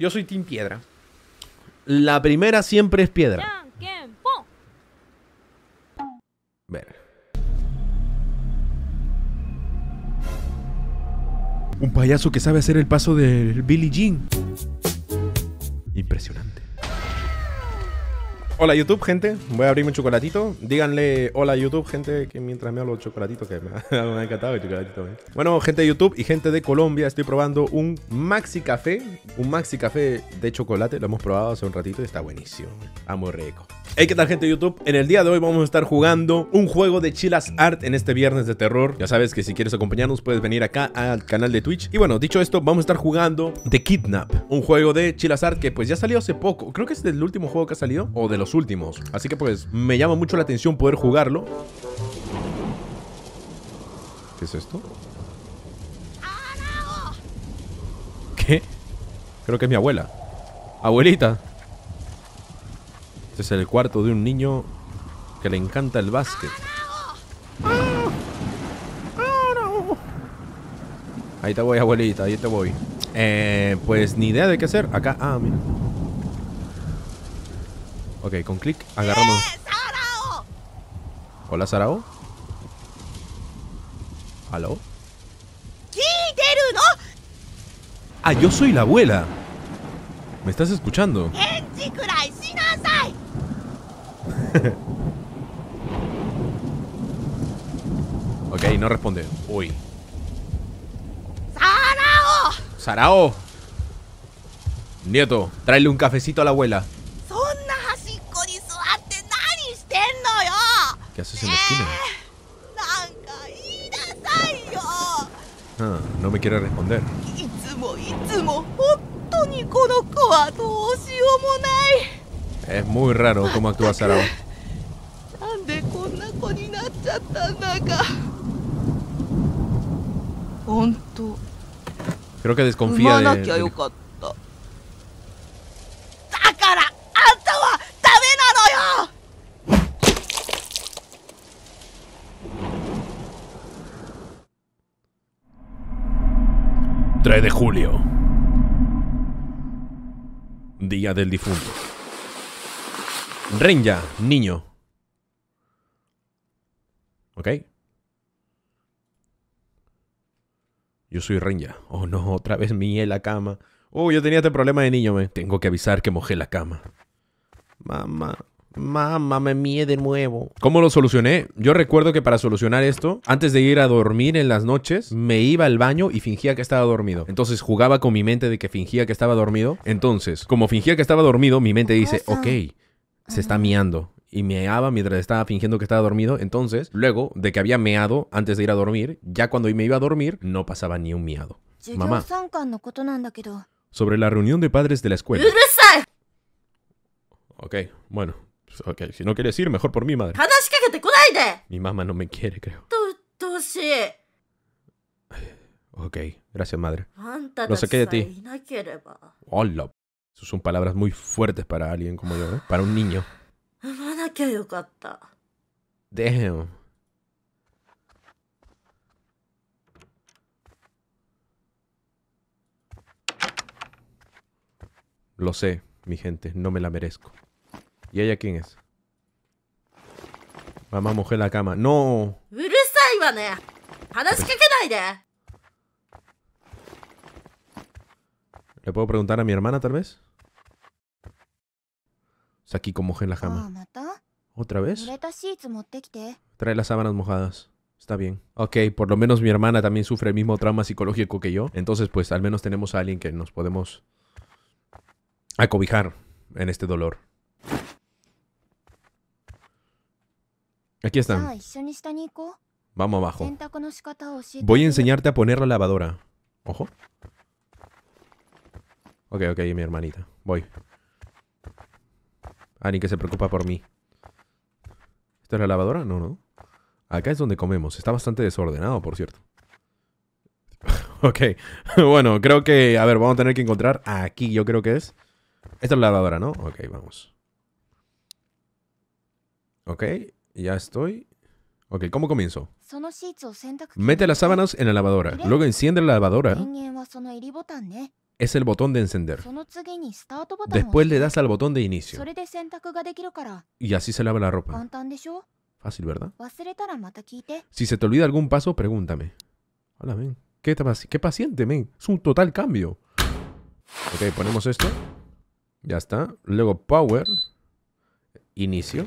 Yo soy Team Piedra. La primera siempre es piedra. Ver. Un payaso que sabe hacer el paso del Billie Jean. Impresionante. Hola YouTube, gente. Voy a abrirme un chocolatito. Díganle hola YouTube, gente, que mientras me hablo chocolatito, que me ha, encantado el chocolatito. ¿eh? Bueno, gente de YouTube y gente de Colombia, estoy probando un Maxi Café. Un Maxi Café de chocolate. Lo hemos probado hace un ratito y está buenísimo. Está muy rico. Hey, ¿qué tal gente de YouTube? En el día de hoy vamos a estar jugando un juego de Chilas Art en este viernes de terror. Ya sabes que si quieres acompañarnos puedes venir acá al canal de Twitch. Y bueno, dicho esto, vamos a estar jugando The Kidnap, un juego de Chilas Art que pues ya salió hace poco. Creo que es del último juego que ha salido o de los últimos. Así que pues me llama mucho la atención poder jugarlo. ¿Qué es esto? ¿Qué? Creo que es mi abuela. Abuelita. Este es el cuarto de un niño que le encanta el básquet. Ahí te voy, abuelita, ahí te voy. Eh, pues ni idea de qué hacer. Acá, ah, mira. Ok, con clic agarramos. Hola, Sarao. ¿Aló? Ah, yo soy la abuela. ¿Me estás escuchando? Ok, no responde. Uy. ¡Sarao! Nieto, tráele un cafecito a la abuela. ¿Qué haces en la esquina? Ah, no me quiere responder. Es muy raro cómo actúa Sarao. Creo que desconfía de, de... 3 de julio. Día del difunto. Renya, niño. ¿Ok? Yo soy Renya. Oh no, otra vez mié la cama. Oh, yo tenía este problema de niño, me. Tengo que avisar que mojé la cama. Mamá. Mamá, me mía de nuevo. ¿Cómo lo solucioné? Yo recuerdo que para solucionar esto, antes de ir a dormir en las noches, me iba al baño y fingía que estaba dormido. Entonces jugaba con mi mente de que fingía que estaba dormido. Entonces, como fingía que estaba dormido, mi mente dice, ok, se está miando y meaba mientras estaba fingiendo que estaba dormido. Entonces, luego de que había meado antes de ir a dormir, ya cuando me iba a dormir, no pasaba ni un miado. Mamá. Sobre la reunión de padres de la escuela. Ok, bueno, pues, ok, si no quieres ir, mejor por mi madre. Mi mamá no me quiere, creo. Ok, gracias, madre. Lo saqué de ti. Hola. Esas son palabras muy fuertes para alguien como yo, ¿eh? Para un niño. Damn. Lo sé, mi gente, no me la merezco. ¿Y ella quién es? Vamos a mojar la cama. ¡No! ¿Le puedo preguntar a mi hermana, tal vez? Sakiko mojé la cama. ¿Otra vez? Trae las sábanas mojadas. Está bien. Ok, por lo menos mi hermana también sufre el mismo trauma psicológico que yo. Entonces, pues, al menos tenemos a alguien que nos podemos acobijar en este dolor. Aquí están. Vamos abajo. Voy a enseñarte a poner la lavadora. Ojo. Ok, ok, mi hermanita. Voy. Ani que se preocupa por mí. ¿Esta es la lavadora? No, no. Acá es donde comemos. Está bastante desordenado, por cierto. ok. bueno, creo que... A ver, vamos a tener que encontrar aquí, yo creo que es. Esta es la lavadora, ¿no? Ok, vamos. Ok. Ya estoy. Ok, ¿cómo comienzo? Mete las sábanas en la lavadora. Luego enciende la lavadora. Es el botón de encender. Después le das al botón de inicio. Y así se lava la ropa. Fácil, ¿verdad? Si se te olvida algún paso, pregúntame. Hola, men. ¿Qué, qué paciente, men. Es un total cambio. Ok, ponemos esto. Ya está. Luego power. Inicio.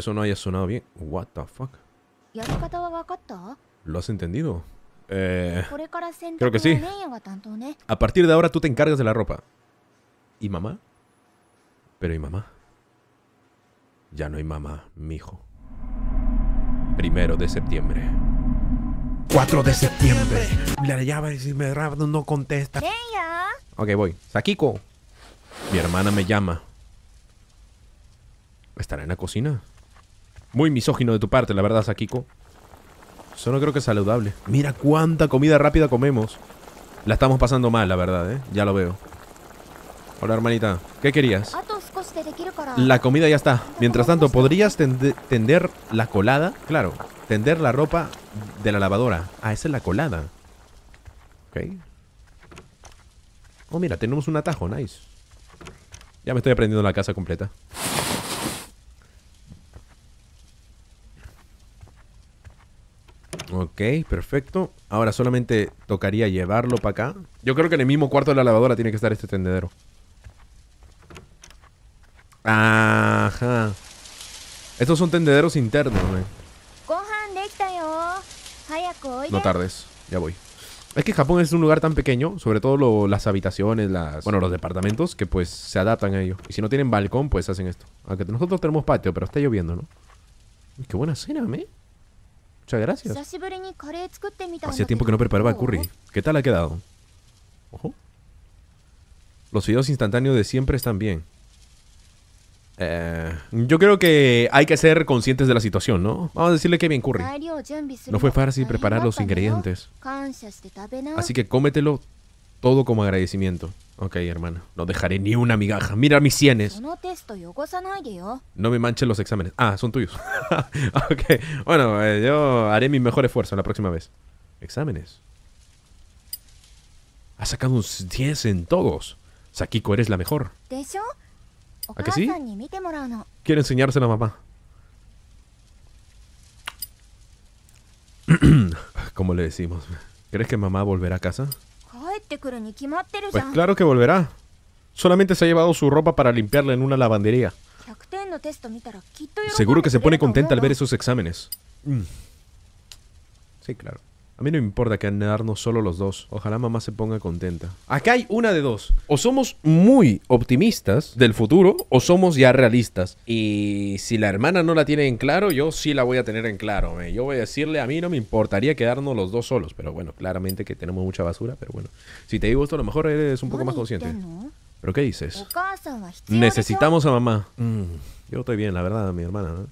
Eso no haya sonado bien. What the fuck? ¿Lo has entendido? Eh, creo que sí. A partir de ahora tú te encargas de la ropa. ¿Y mamá? Pero ¿y mamá? Ya no hay mamá, mijo. Primero de septiembre. 4 de septiembre. La llave si me no contesta. Ok, voy. Sakiko. Mi hermana me llama. ¿Estará en la cocina? Muy misógino de tu parte, la verdad, Sakiko. Eso no creo que es saludable. Mira cuánta comida rápida comemos. La estamos pasando mal, la verdad, ¿eh? Ya lo veo. Hola, hermanita. ¿Qué querías? La comida ya está. Mientras tanto, ¿podrías tender la colada? Claro, tender la ropa de la lavadora. Ah, esa es la colada. Ok. Oh, mira, tenemos un atajo. Nice. Ya me estoy aprendiendo la casa completa. Ok, perfecto. Ahora solamente tocaría llevarlo para acá. Yo creo que en el mismo cuarto de la lavadora tiene que estar este tendedero. Ajá. Estos son tendederos internos, eh. No tardes, ya voy. Es que Japón es un lugar tan pequeño, sobre todo las habitaciones, bueno, los departamentos, que pues se adaptan a ello. Y si no tienen balcón, pues hacen esto. Aunque nosotros tenemos patio, pero está lloviendo, ¿no? Qué buena cena, ¿me? Muchas gracias. Hacía tiempo que no preparaba curry. ¿Qué tal ha quedado? Los videos instantáneos de siempre están bien. Eh, yo creo que hay que ser conscientes de la situación, ¿no? Vamos a decirle que bien curry. No fue fácil preparar los ingredientes. Así que cómetelo todo como agradecimiento. Ok, hermana. No dejaré ni una migaja. Mira mis sienes. No me manchen los exámenes. Ah, son tuyos. ok. Bueno, eh, yo haré mi mejor esfuerzo la próxima vez. Exámenes. Has sacado un 10 en todos. Sakiko, eres la mejor. ¿A que sí? Quiero enseñárselo a mamá. ¿Cómo le decimos? ¿Crees que mamá volverá a casa? Pues, pues claro que volverá. Solamente se ha llevado su ropa para limpiarla en una lavandería. Seguro que se pone contenta al ver esos exámenes. Mm. Sí, claro. A mí no me importa quedarnos solo los dos. Ojalá mamá se ponga contenta. Acá hay una de dos. O somos muy optimistas del futuro o somos ya realistas. Y si la hermana no la tiene en claro, yo sí la voy a tener en claro. Yo voy a decirle, a mí no me importaría quedarnos los dos solos. Pero bueno, claramente que tenemos mucha basura. Pero bueno, si te digo esto, a lo mejor eres un poco más consciente. ¿Pero qué dices? Necesitamos a mamá. Mm, yo estoy bien, la verdad, mi hermana.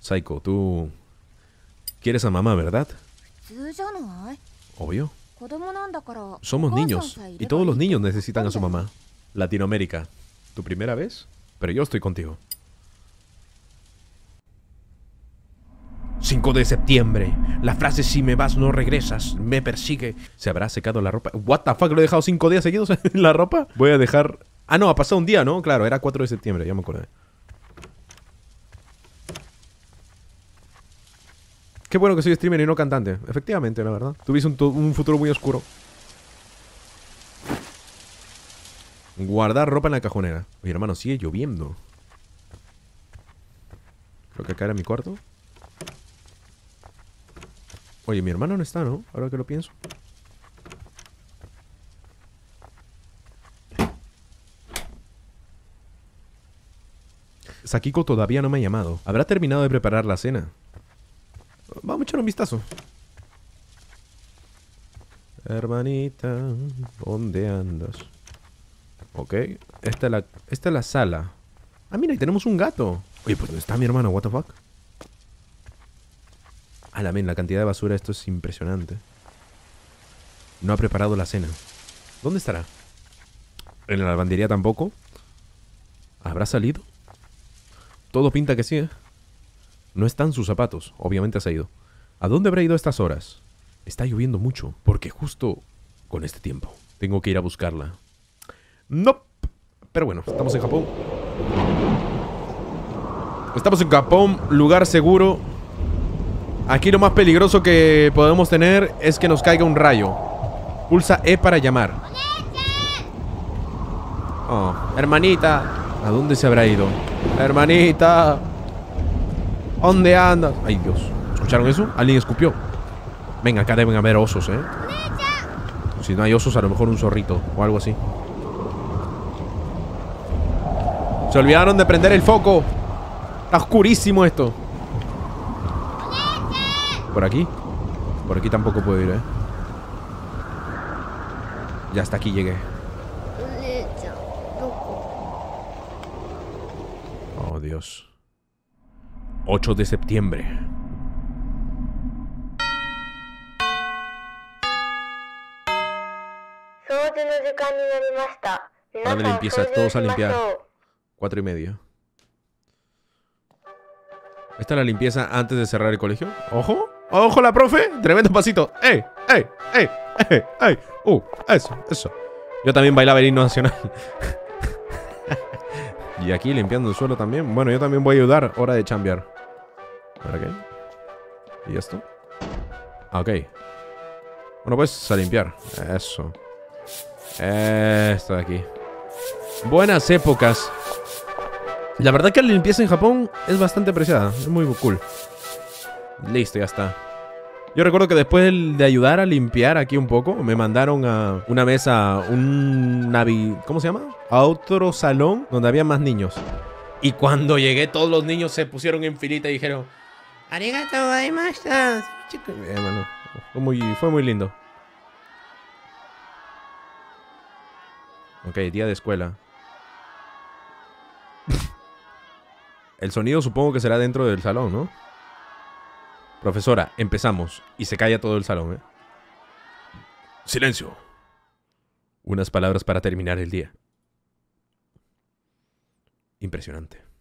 Psycho, tú quieres a mamá, ¿verdad? Obvio. Somos niños y todos los niños necesitan a su mamá. Latinoamérica, ¿tu primera vez? Pero yo estoy contigo. 5 de septiembre. La frase si me vas no regresas me persigue. ¿Se habrá secado la ropa? ¿What the fuck? ¿Lo he dejado 5 días seguidos en la ropa? Voy a dejar... Ah, no, ha pasado un día, ¿no? Claro, era 4 de septiembre, ya me acordé. Qué bueno que soy streamer y no cantante. Efectivamente, la verdad. Tuviste un, tu- un futuro muy oscuro. Guardar ropa en la cajonera. Oye, hermano, sigue lloviendo. Creo que acá era mi cuarto. Oye, mi hermano no está, ¿no? Ahora que lo pienso. Sakiko todavía no me ha llamado. ¿Habrá terminado de preparar la cena? Vamos a echar un vistazo. Hermanita, ¿dónde andas? Ok, esta es la, esta es la sala. Ah, mira, y tenemos un gato. Oye, pues ¿dónde está mi hermano? What the fuck? A la men, la cantidad de basura, esto es impresionante. No ha preparado la cena. ¿Dónde estará? ¿En la lavandería tampoco? ¿Habrá salido? Todo pinta que sí, ¿eh? No están sus zapatos. Obviamente se ha ido. ¿A dónde habrá ido a estas horas? Está lloviendo mucho, porque justo con este tiempo tengo que ir a buscarla. No. Pero bueno, estamos en Japón. Estamos en Japón, lugar seguro. Aquí lo más peligroso que podemos tener es que nos caiga un rayo. Pulsa E para llamar. Oh, hermanita. ¿A dónde se habrá ido? Hermanita. ¿Dónde andas? Ay, Dios. ¿Escucharon eso? Alguien escupió. Venga, acá deben haber osos, ¿eh? Si no hay osos, a lo mejor un zorrito o algo así. Se olvidaron de prender el foco. Está oscurísimo esto. ¿Por aquí? Por aquí tampoco puedo ir, ¿eh? Ya hasta aquí llegué. Oh, Dios. 8 de septiembre. Hora de limpieza, todos a limpiar. Cuatro y media. ¿Esta es la limpieza antes de cerrar el colegio? ¡Ojo! ¡Ojo la profe! ¡Tremendo pasito! ¡Ey! ¡Ey! ¡Ey! ¡Ey! ¡Ey! ¡Uh! Eso, eso. Yo también bailaba el himno nacional. y aquí limpiando el suelo también. Bueno, yo también voy a ayudar. Hora de chambear. ¿Para qué? ¿Y esto? Ah, ok. Bueno, pues a limpiar. Eso. Esto de aquí. Buenas épocas. La verdad que la limpieza en Japón es bastante apreciada. Es muy cool. Listo, ya está. Yo recuerdo que después de ayudar a limpiar aquí un poco, me mandaron a una vez a un navi... ¿Cómo se llama? A otro salón donde había más niños. Y cuando llegué, todos los niños se pusieron en filita y dijeron... Arigato gozaimashita". Eh, fue muy, fue muy lindo. Ok, día de escuela. El sonido supongo que será dentro del salón, ¿no? Profesora, empezamos. Y se calla todo el salón, ¿eh? Silencio. Unas palabras para terminar el día. Impresionante.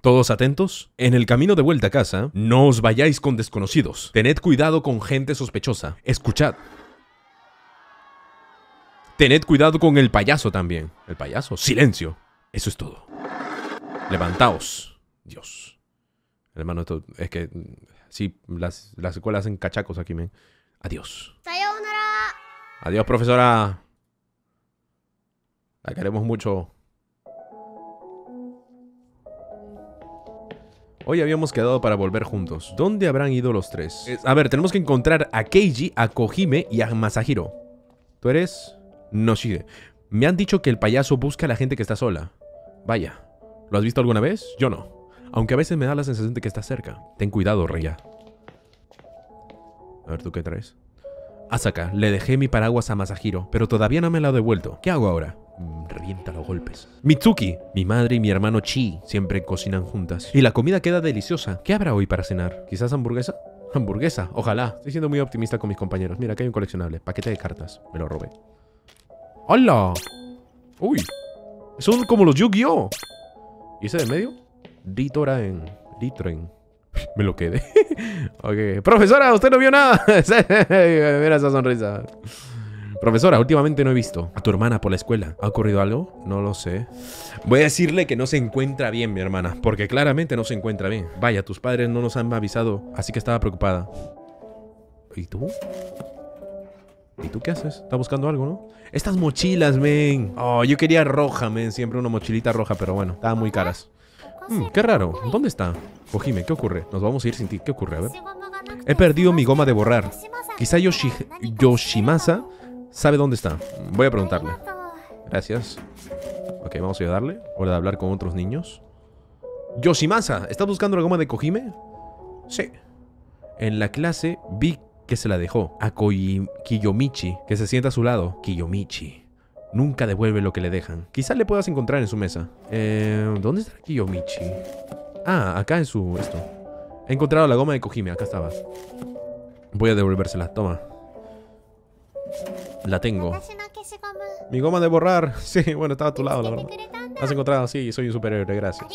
Todos atentos. En el camino de vuelta a casa, no os vayáis con desconocidos. Tened cuidado con gente sospechosa. Escuchad. Tened cuidado con el payaso también. ¿El payaso? Silencio. Eso es todo. Levantaos. Dios. Hermano, esto es que... Mm, sí, las, las escuelas hacen cachacos aquí, men. Adiós. Adiós, profesora. La queremos mucho. Hoy habíamos quedado para volver juntos. ¿Dónde habrán ido los tres? A ver, tenemos que encontrar a Keiji, a Kojime y a Masahiro. ¿Tú eres? Noshige. Me han dicho que el payaso busca a la gente que está sola. Vaya. ¿Lo has visto alguna vez? Yo no. Aunque a veces me da la sensación de que está cerca. Ten cuidado, Reya. A ver, ¿tú qué traes? Asaka, le dejé mi paraguas a Masahiro, pero todavía no me lo ha devuelto. ¿Qué hago ahora? Mm, Revienta los golpes. Mitsuki, mi madre y mi hermano Chi siempre cocinan juntas. Y la comida queda deliciosa. ¿Qué habrá hoy para cenar? ¿Quizás hamburguesa? Hamburguesa, ojalá. Estoy siendo muy optimista con mis compañeros. Mira, aquí hay un coleccionable. Paquete de cartas. Me lo robé. ¡Hola! ¡Uy! Son como los Yu-Gi-Oh! ¿Y ese de medio? Ritoren. Ritren. Me lo quedé. ok. Profesora, usted no vio nada. Mira esa sonrisa. Profesora, últimamente no he visto a tu hermana por la escuela. ¿Ha ocurrido algo? No lo sé. Voy a decirle que no se encuentra bien, mi hermana. Porque claramente no se encuentra bien. Vaya, tus padres no nos han avisado. Así que estaba preocupada. ¿Y tú? ¿Y tú qué haces? ¿Estás buscando algo, no? Estas mochilas, men. Oh, yo quería roja, men. Siempre una mochilita roja, pero bueno, estaban muy caras. Hmm, qué raro. ¿Dónde está? Kojime, ¿qué ocurre? Nos vamos a ir sin ti. ¿Qué ocurre? A ver. He perdido mi goma de borrar. Quizá Yoshi Yoshimasa sabe dónde está. Voy a preguntarle. Gracias. Ok, vamos a ayudarle. Hora de hablar con otros niños. Yoshimasa, ¿estás buscando la goma de Kojime? Sí. En la clase vi que se la dejó a Kiyomichi, que se sienta a su lado. Kiyomichi. Nunca devuelve lo que le dejan. Quizás le puedas encontrar en su mesa. Eh, ¿Dónde está Kiyomichi? Ah, acá en su... esto. He encontrado la goma de Kojime, acá estaba. Voy a devolvérsela, toma. La tengo. Mi goma de borrar. Sí, bueno, estaba a tu lado, la verdad. Has encontrado, sí, soy un superhéroe, gracias.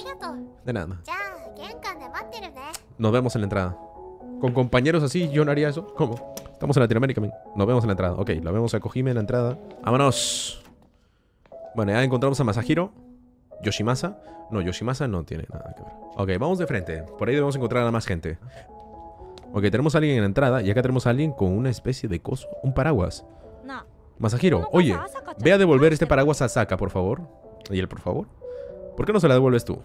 De nada. Nos vemos en la entrada. Con compañeros así, yo no haría eso. ¿Cómo? Estamos en Latinoamérica. Nos vemos en la entrada. Ok, la vemos a Kojime en la entrada. ¡Vámonos! Bueno, ya encontramos a Masahiro. Yoshimasa. No, Yoshimasa no tiene nada que ver. Ok, vamos de frente. Por ahí debemos encontrar a más gente. Ok, tenemos a alguien en la entrada y acá tenemos a alguien con una especie de coso, un paraguas. Masahiro, oye, ve a devolver este paraguas a Saka, por favor. Y él, por favor. ¿Por qué no se la devuelves tú?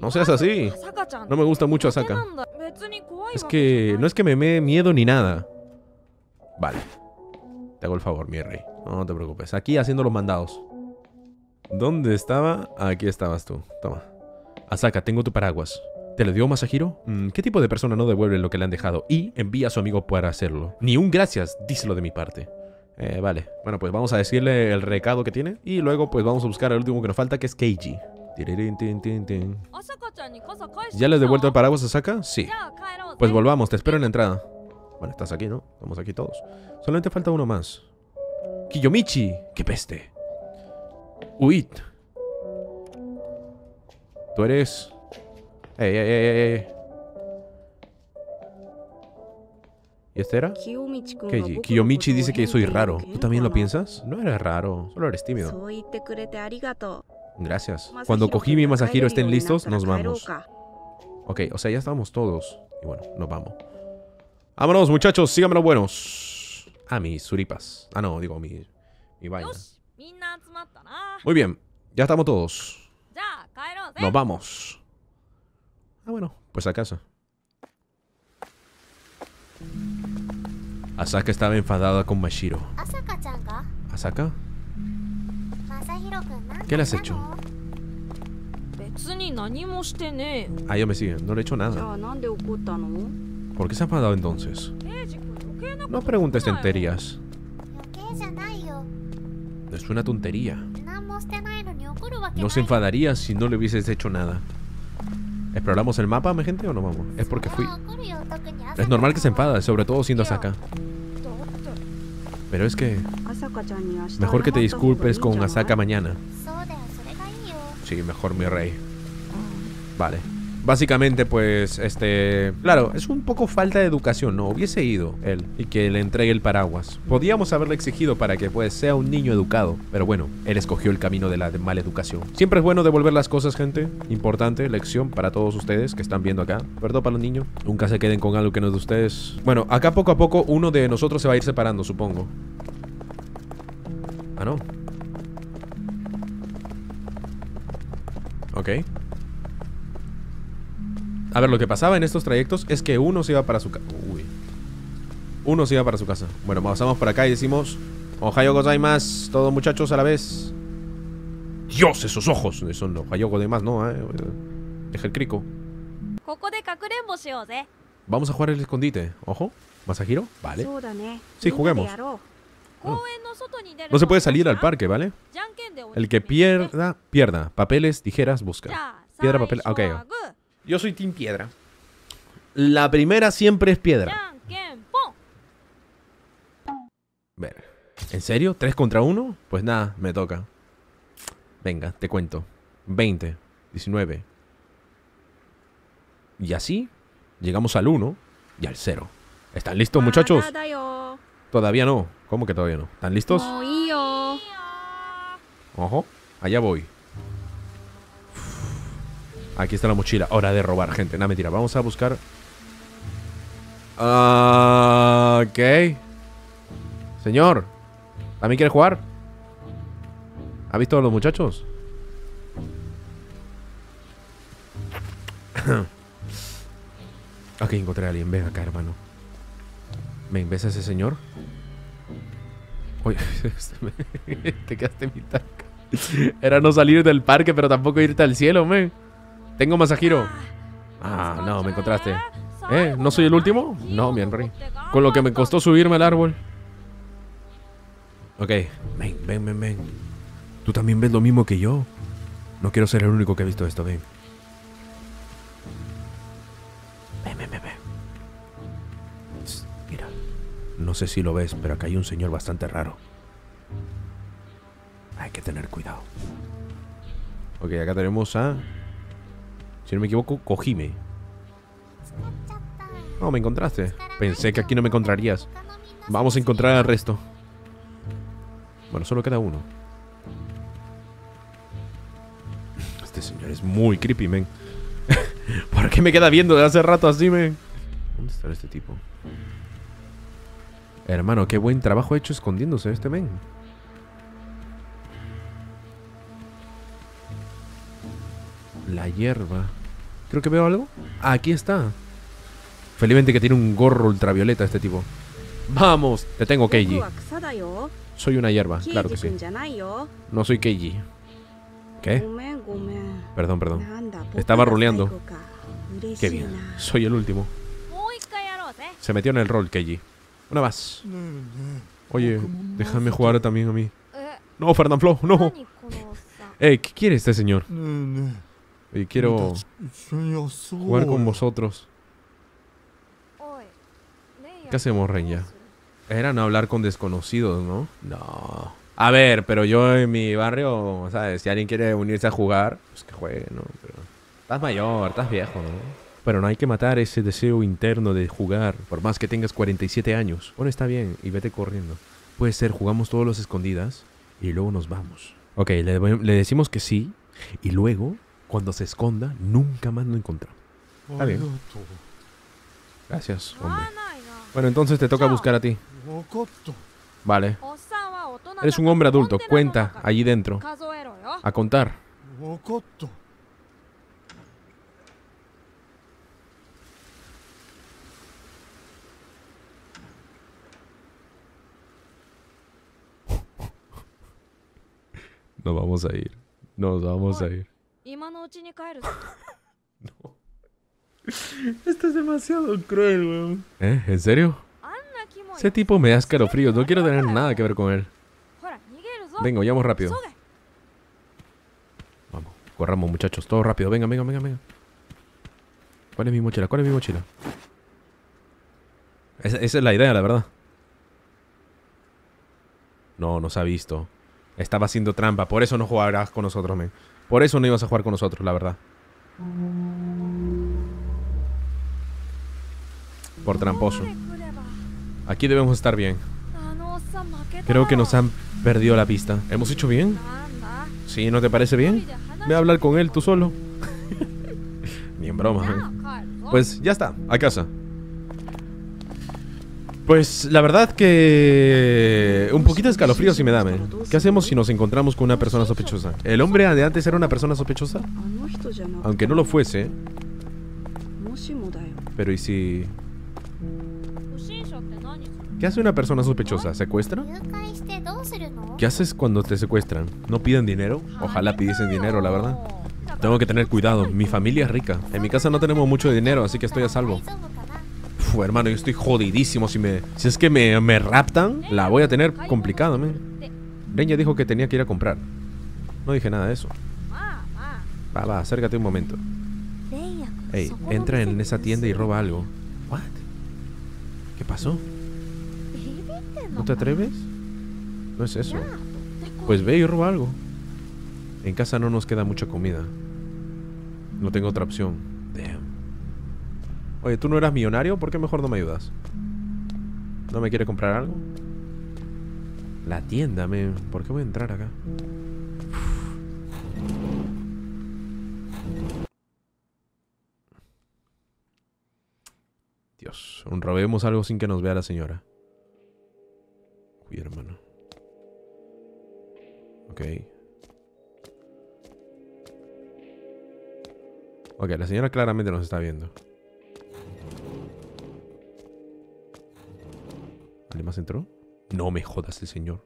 No seas así. No me gusta mucho a Saka. Es que no es que me dé miedo ni nada. Vale. Te hago el favor, mi rey. No, no te preocupes. Aquí haciendo los mandados. ¿Dónde estaba? Aquí estabas tú. Toma. Asaka, tengo tu paraguas. ¿Te lo dio Masahiro? Mm, ¿Qué tipo de persona no devuelve lo que le han dejado? Y envía a su amigo para hacerlo. Ni un gracias, díselo de mi parte. Eh, vale. Bueno, pues vamos a decirle el recado que tiene. Y luego, pues vamos a buscar el último que nos falta, que es Keiji. ¿Ya le has devuelto el paraguas a Saka? Sí. Pues volvamos, te espero en la entrada. Bueno, estás aquí, ¿no? Estamos aquí todos. Solamente falta uno más. Kiyomichi. ¡Qué peste! Uit. Tú eres... Ey, ey, ey, ey. ¿Y este era? Keiji. Kiyomichi dice que soy raro. ¿Tú también lo piensas? No eres raro, solo eres tímido. Gracias. Cuando Kojima y Masahiro estén listos, nos vamos. Ok, o sea, ya estamos todos. Y bueno, nos vamos. Vámonos, muchachos, síganme los buenos. Ah, mis suripas. Ah, no, digo, mi, mi vaina. Muy bien, ya estamos todos. Nos vamos. Ah, bueno, pues a casa. Asaka estaba enfadada con Mashiro. ¿Asaka? ¿Qué le has hecho? Ah, yo me siguen. No le he hecho nada. ¿Por qué se ha enfadado entonces? No preguntes tonterías. Es una tontería. No se enfadaría si no le hubieses hecho nada. ¿Exploramos el mapa, mi gente, o no vamos? Es porque fui... Es normal que se enfada, sobre todo siendo Asaka. Pero es que... Mejor que te disculpes con Asaka mañana. Sí, mejor mi rey. Vale. Básicamente, pues, este... Claro, es un poco falta de educación, ¿no? Hubiese ido él y que le entregue el paraguas. Podíamos haberle exigido para que, pues, sea un niño educado. Pero bueno, él escogió el camino de la mala educación. Siempre es bueno devolver las cosas, gente. Importante, lección para todos ustedes que están viendo acá. Perdón para los niños. Nunca se queden con algo que no es de ustedes. Bueno, acá poco a poco uno de nosotros se va a ir separando, supongo. Ah, no. Ok. A ver, lo que pasaba en estos trayectos es que uno se iba para su casa. Uy. Uno se iba para su casa. Bueno, pasamos por acá y decimos... Ohayo más todos muchachos a la vez. Dios, esos ojos. Eso no, Ohayo más no, eh. Deja el crico. Vamos a jugar el escondite. Ojo. ¿Masajiro? Vale. Sí, juguemos. No se puede salir al parque, ¿vale? El que pierda, pierda. Papeles, tijeras, busca. Piedra, papel... Ok. Yo soy Team Piedra. La primera siempre es piedra. Ver. ¿En serio? ¿Tres contra uno? Pues nada, me toca. Venga, te cuento. 20, 19. Y así llegamos al 1 y al 0. ¿Están listos, muchachos? Todavía no. ¿Cómo que todavía no? ¿Están listos? Ojo, allá voy. Aquí está la mochila. Hora de robar, gente. No, mentira. Vamos a buscar. Ah, ok. Señor, ¿también quiere jugar? ¿Ha visto a los muchachos? ok, encontré a alguien. Ven acá, hermano. Ven, ¿ves a ese señor? Oye, te quedaste en mitad. Era no salir del parque, pero tampoco irte al cielo, men. Tengo masajiro. Ah, no, me encontraste. ¿Eh? ¿No soy el último? No, mi Henry. Con lo que me costó subirme al árbol. Ok, ven, ven, ven, ven. ¿Tú también ves lo mismo que yo? No quiero ser el único que ha visto esto, ven. Ven, ven, ven, ven. Mira, no sé si lo ves, pero acá hay un señor bastante raro. Hay que tener cuidado. Ok, acá tenemos a... Si no me equivoco, Kojime. No, me encontraste. Pensé que aquí no me encontrarías. Vamos a encontrar al resto. Bueno, solo queda uno. Este señor es muy creepy, men. ¿Por qué me queda viendo de hace rato así, men? ¿Dónde estará este tipo? Hermano, qué buen trabajo ha hecho escondiéndose este men. La hierba. Creo que veo algo. Aquí está. Felizmente que tiene un gorro ultravioleta este tipo. ¡Vamos! Te tengo, Keiji. Soy una hierba, claro que sí. No soy Keiji. ¿Qué? Perdón, perdón. Estaba roleando Qué bien. Soy el último. Se metió en el rol, Keiji. Una más. Oye, déjame jugar también a mí. No, Fernanfloo, no. Eh, ¿qué quiere este señor? Y quiero jugar con vosotros. ¿Qué hacemos, Renya? Era no hablar con desconocidos, ¿no? No. A ver, pero yo en mi barrio, ¿sabes? Si alguien quiere unirse a jugar, pues que juegue, ¿no? Pero estás mayor, estás viejo, ¿no? Pero no hay que matar ese deseo interno de jugar, por más que tengas 47 años. Bueno, está bien, y vete corriendo. Puede ser, jugamos todos los escondidas y luego nos vamos. Ok, le decimos que sí, y luego cuando se esconda, nunca más lo encontramos. Está bien. Gracias, hombre. Bueno, entonces te toca buscar a ti. Vale. Eres un hombre adulto. Cuenta allí dentro. A contar. Nos vamos a ir. Nos vamos a ir. no. Esto es demasiado cruel, weón. ¿Eh? ¿En serio? Ese tipo me da escalofríos. No quiero tener nada que ver con él. Venga, vayamos rápido. Vamos, corramos, muchachos. Todo rápido. Venga, venga, venga, venga. ¿Cuál es mi mochila? ¿Cuál es mi mochila? Esa, es la idea, la verdad. No, nos ha visto. Estaba haciendo trampa. Por eso no jugarás con nosotros, men. Por eso no ibas a jugar con nosotros, la verdad. Por tramposo. Aquí debemos estar bien. Creo que nos han perdido la pista. ¿Hemos hecho bien? Sí, ¿no te parece bien? Ve a hablar con él tú solo. Ni en broma, ¿eh? Pues ya está, a casa. Pues la verdad que un poquito de escalofrío sí me da. ¿eh? ¿Qué hacemos si nos encontramos con una persona sospechosa? ¿El hombre de antes era una persona sospechosa? Aunque no lo fuese. Pero ¿y si...? ¿Qué hace una persona sospechosa? ¿Secuestra? ¿Qué haces cuando te secuestran? ¿No piden dinero? Ojalá pidiesen dinero, la verdad. Tengo que tener cuidado. Mi familia es rica. En mi casa no tenemos mucho dinero, así que estoy a salvo. Hermano, yo estoy jodidísimo. Si me, si es que me, me raptan, la voy a tener complicada, men. Reña dijo que tenía que ir a comprar. No dije nada de eso. Va, va, acércate un momento. Ey, entra en esa tienda y roba algo. What? ¿Qué pasó? ¿No te atreves? No es eso. Pues ve y roba algo. En casa no nos queda mucha comida. No tengo otra opción. Oye, ¿tú no eras millonario? ¿Por qué mejor no me ayudas? ¿No me quiere comprar algo? La tienda, men. ¿Por qué voy a entrar acá? Dios, robemos algo sin que nos vea la señora. Uy, hermano. Ok. Ok, la señora claramente nos está viendo. ¿Alguien más entró? No me jodas el señor.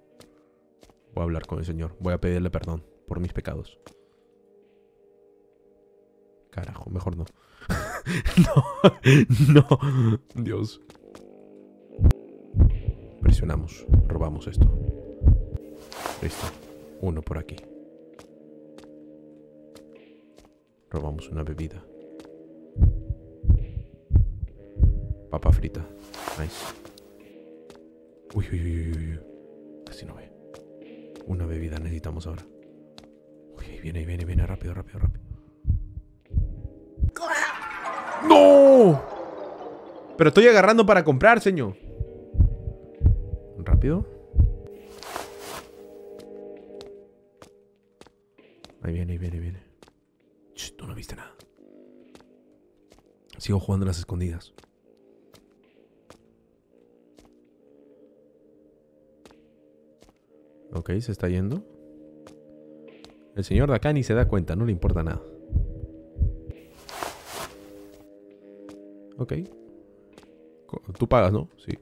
Voy a hablar con el señor. Voy a pedirle perdón por mis pecados. Carajo, mejor no. no, no. Dios. Presionamos. Robamos esto. Listo. Uno por aquí. Robamos una bebida. Papa frita. Nice. Uy, uy, uy, uy, uy. Casi no ve. Una bebida necesitamos ahora. Uy, viene, viene, viene. Rápido, rápido, rápido. ¡No! Pero estoy agarrando para comprar, señor. Rápido. Ahí viene, ahí viene, ahí viene. Shh, tú no viste nada. Sigo jugando las escondidas. Ok, se está yendo. El señor de acá ni se da cuenta, no le importa nada. Ok. Tú pagas, ¿no? Sí.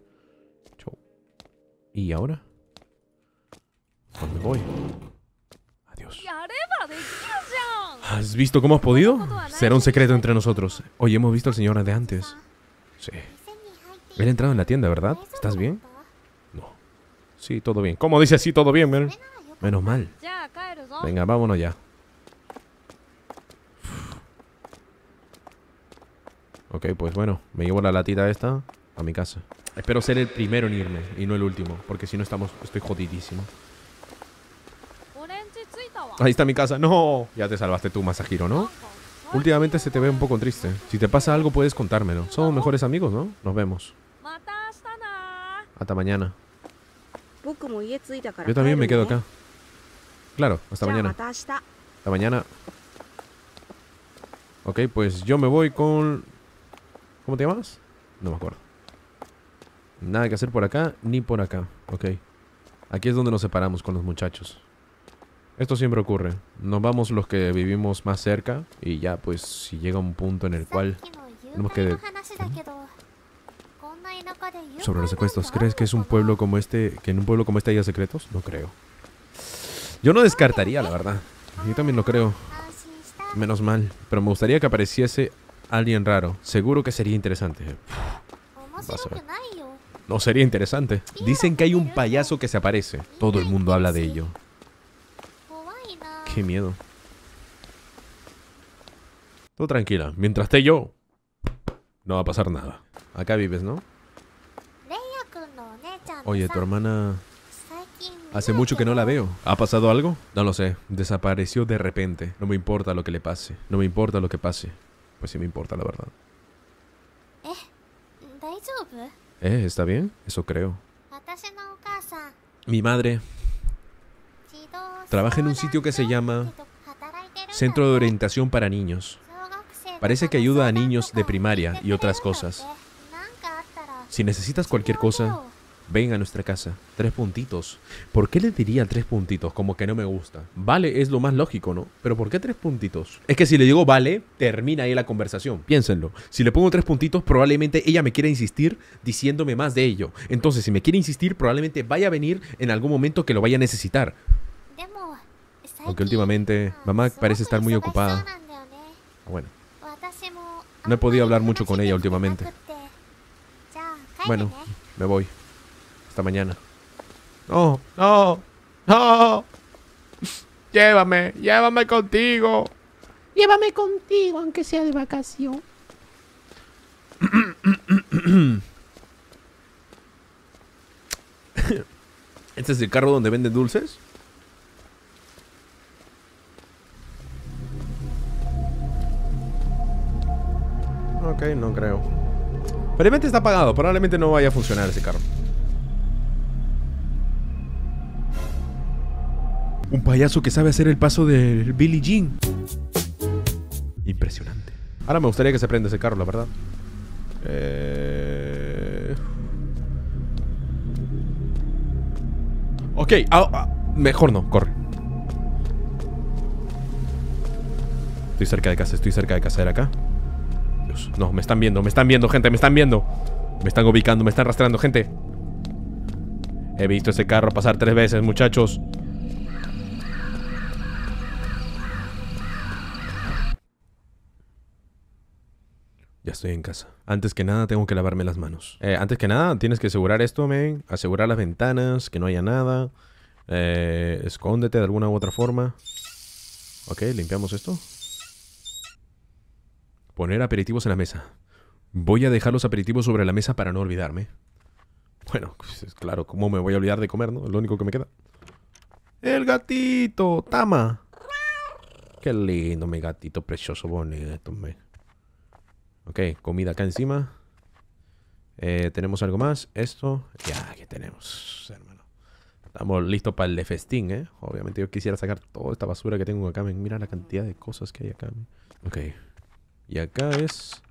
Chau. ¿Y ahora? ¿Dónde voy? Adiós. ¿Has visto cómo has podido? Será un secreto entre nosotros. Oye, hemos visto al señor de antes. Sí. Él ha entrado en la tienda, ¿verdad? ¿Estás bien? Sí, todo bien. ¿Cómo dice sí, todo bien? Men? Menos mal. Venga, vámonos ya. Ok, pues bueno, me llevo la latita esta a mi casa. Espero ser el primero en irme y no el último, porque si no estamos, estoy jodidísimo. Ahí está mi casa. No, ya te salvaste tú, Masahiro, ¿no? Últimamente se te ve un poco triste. Si te pasa algo puedes contármelo. Somos mejores amigos, ¿no? Nos vemos. Hasta mañana. Yo también me quedo acá. Claro, hasta mañana. Hasta mañana. Ok, pues yo me voy con... ¿Cómo te llamas? No me acuerdo. Nada que hacer por acá, ni por acá. Ok. Aquí es donde nos separamos con los muchachos. Esto siempre ocurre. Nos vamos los que vivimos más cerca y ya pues si llega un punto en el cual tenemos que... Sobre los secuestros, ¿crees que es un pueblo como este, que en un pueblo como este haya secretos? No creo. Yo no descartaría, la verdad. Yo también lo creo. Menos mal. Pero me gustaría que apareciese alguien raro. Seguro que sería interesante. No sería interesante. Dicen que hay un payaso que se aparece. Todo el mundo habla de ello. Qué miedo. Tú tranquila. Mientras esté yo, no va a pasar nada. Acá vives, ¿no? Oye, tu hermana... Hace mucho que no la veo. ¿Ha pasado algo? No lo sé. Desapareció de repente. No me importa lo que le pase. No me importa lo que pase. Pues sí me importa, la verdad. ¿Eh? ¿Está bien? Eso creo. Mi madre trabaja en un sitio que se llama Centro de Orientación para Niños. Parece que ayuda a niños de primaria y otras cosas. Si necesitas cualquier cosa, ven a nuestra casa. Tres puntitos. ¿Por qué le diría tres puntitos? Como que no me gusta. Vale, es lo más lógico, ¿no? Pero ¿por qué tres puntitos? Es que si le digo vale, termina ahí la conversación. Piénsenlo. Si le pongo tres puntitos, probablemente ella me quiera insistir diciéndome más de ello. Entonces, si me quiere insistir, probablemente vaya a venir en algún momento que lo vaya a necesitar. Aunque últimamente mamá parece estar muy ocupada. Bueno, No he podido hablar mucho con ella últimamente. bueno, me voy. Hasta mañana. No, no, no. Llévame, llévame contigo. Llévame contigo, aunque sea de vacación. ¿Este es el carro donde venden dulces? Ok, no creo. Probablemente está apagado, probablemente no vaya a funcionar ese carro. Un payaso que sabe hacer el paso del Billie Jean. Impresionante. Ahora me gustaría que se prenda ese carro, la verdad. Eh... Ok, ah, ah, mejor no, corre. Estoy cerca de casa, estoy cerca de casa. ¿Era acá? Dios, no, me están viendo, me están viendo, gente, me están viendo. Me están ubicando, me están rastreando, gente. He visto ese carro pasar tres veces, muchachos. Ya estoy en casa. Antes que nada, tengo que lavarme las manos. Eh, antes que nada, tienes que asegurar esto, men. Asegurar las ventanas, que no haya nada. Eh, escóndete de alguna u otra forma. Ok, limpiamos esto. Poner aperitivos en la mesa. Voy a dejar los aperitivos sobre la mesa para no olvidarme. Bueno, pues, es claro, ¿cómo me voy a olvidar de comer, no? Lo único que me queda. El gatito, Tama. Qué lindo, mi gatito precioso, bonito, me. Ok, comida acá encima. Eh, ¿Tenemos algo más? Esto. Ya, aquí tenemos, hermano. Estamos listos para el de festín, ¿eh? Obviamente yo quisiera sacar toda esta basura que tengo acá. Mira la cantidad de cosas que hay acá. Ok. Y acá es...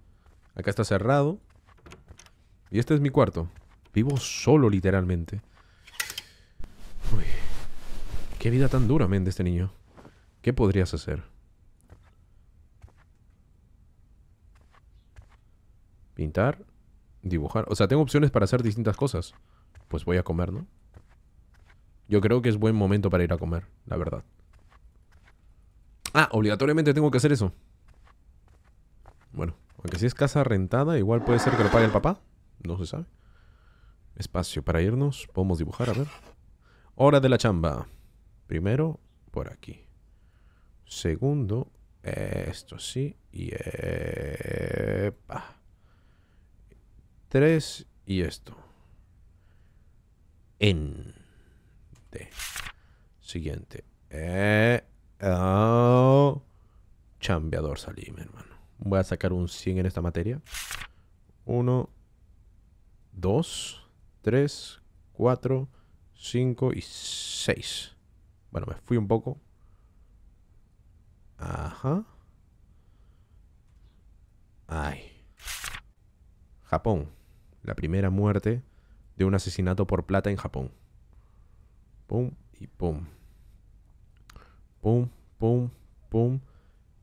Acá está cerrado. Y este es mi cuarto. Vivo solo, literalmente. Uy. Qué vida tan dura, men, de este niño. ¿Qué podrías hacer? Pintar, dibujar. O sea, tengo opciones para hacer distintas cosas. Pues voy a comer, ¿no? Yo creo que es buen momento para ir a comer, la verdad. Ah, obligatoriamente tengo que hacer eso. Bueno, aunque si es casa rentada, igual puede ser que lo pague el papá. No se sabe. Espacio para irnos. Podemos dibujar, a ver. Hora de la chamba. Primero, por aquí. Segundo, esto sí. Y... epa. Tres y esto. En. De. Siguiente. Eh, oh. Chambeador salí, mi hermano. Voy a sacar un 100 en esta materia. Uno, dos, tres, cuatro, cinco y seis. Bueno, me fui un poco. Ajá. Ay. Japón. La primera muerte de un asesinato por plata en Japón. Pum y pum. Pum, pum, pum.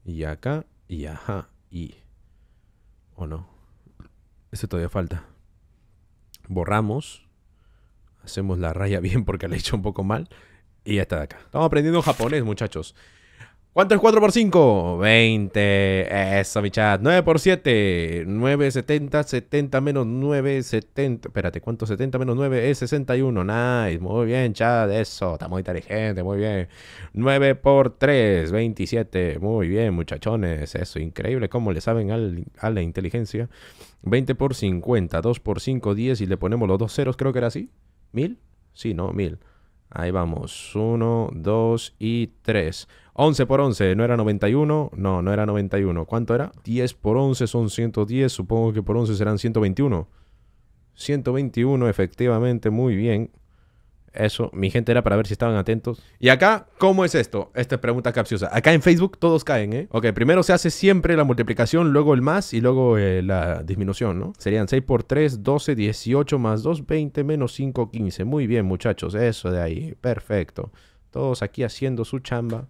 Y acá y ajá. Y... ¿O no? Este todavía falta. Borramos. Hacemos la raya bien porque la he hecho un poco mal. Y ya está de acá. Estamos aprendiendo japonés, muchachos. ¿Cuánto es 4 por 5? 20. Eso, mi chat. 9 por 7. 9, 70. 70 menos 9, 70. Espérate, ¿cuánto 70 menos 9 es 61? Nice. Muy bien, chat. Eso. Está muy inteligente. Muy bien. 9 por 3, 27. Muy bien, muchachones. Eso, increíble cómo le saben al- a la inteligencia. 20 por 50. 2 por 5, 10. Y le ponemos los dos ceros, creo que era así. ¿Mil? Sí, no, mil. Ahí vamos. 1, 2 y 3. 11 por 11, ¿no era 91? No, no era 91. ¿Cuánto era? 10 por 11 son 110. Supongo que por 11 serán 121. 121, efectivamente, muy bien. Eso, mi gente era para ver si estaban atentos. Y acá, ¿cómo es esto? Esta es pregunta capciosa. Acá en Facebook todos caen, ¿eh? Ok, primero se hace siempre la multiplicación, luego el más y luego eh, la disminución, ¿no? Serían 6 por 3, 12, 18 más 2, 20 menos 5, 15. Muy bien, muchachos, eso de ahí. Perfecto. Todos aquí haciendo su chamba.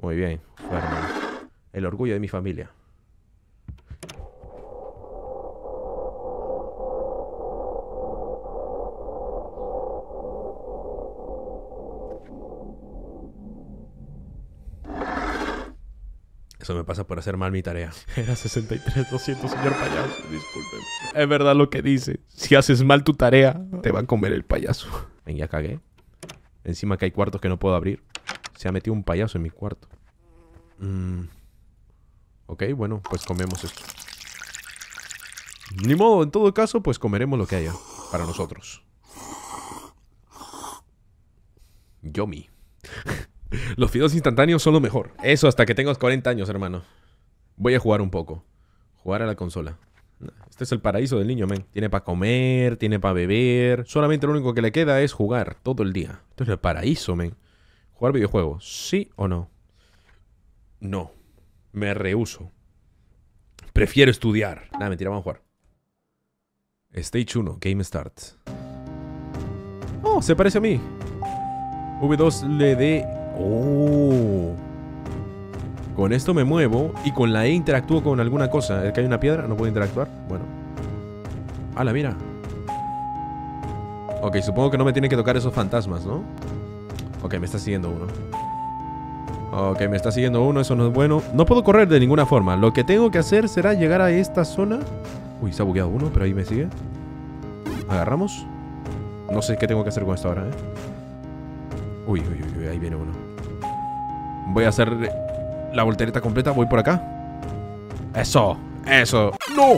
Muy bien, fuerte. El orgullo de mi familia. Eso me pasa por hacer mal mi tarea. Era 63, 200, señor payaso. Disculpen. Es verdad lo que dice. Si haces mal tu tarea, te va a comer el payaso. Ven, ya cagué. Encima que hay cuartos que no puedo abrir. Se ha metido un payaso en mi cuarto. Mm. Ok, bueno, pues comemos esto. Ni modo, en todo caso, pues comeremos lo que haya. Para nosotros. Yomi. Los fideos instantáneos son lo mejor. Eso hasta que tengas 40 años, hermano. Voy a jugar un poco. Jugar a la consola. Este es el paraíso del niño, men. Tiene para comer, tiene para beber. Solamente lo único que le queda es jugar todo el día. Esto es el paraíso, men. ¿Jugar videojuegos? ¿Sí o no? No. Me rehuso. Prefiero estudiar. Nada, mentira, vamos a jugar. Stage 1, Game Start. Oh, se parece a mí. V2 le dé... Oh. Con esto me muevo y con la E interactúo con alguna cosa. ¿Es que hay una piedra? ¿No puedo interactuar? Bueno. ¡Hala, mira! Ok, supongo que no me tiene que tocar esos fantasmas, ¿no? Ok, me está siguiendo uno. Ok, me está siguiendo uno, eso no es bueno. No puedo correr de ninguna forma. Lo que tengo que hacer será llegar a esta zona. Uy, se ha bugueado uno, pero ahí me sigue. Agarramos. No sé qué tengo que hacer con esto ahora, ¿eh? Uy, uy, uy, uy, ahí viene uno. Voy a hacer la voltereta completa. Voy por acá. Eso, eso. ¡No!